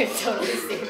めっちゃおろしてる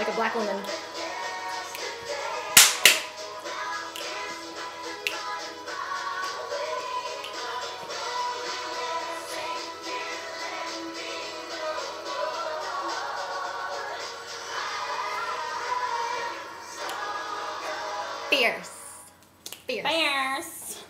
Like a black woman. Fierce. Fierce. Bears.